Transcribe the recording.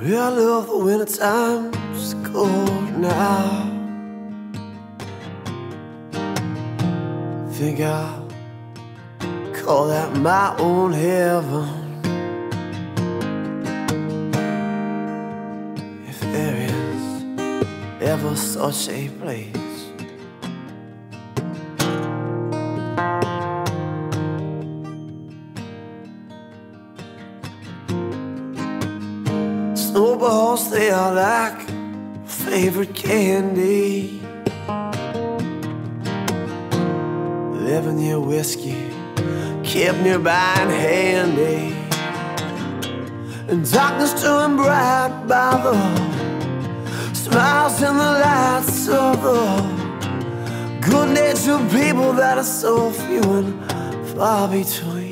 Yeah, I love the winter times cold now. Think I'll call that my own heaven. If there is ever such a place. Snowballs, they are like favorite candy. Living near whiskey, kept nearby and handy. And darkness turned bright by the smiles and the lights of the good natured people that are so few and far between.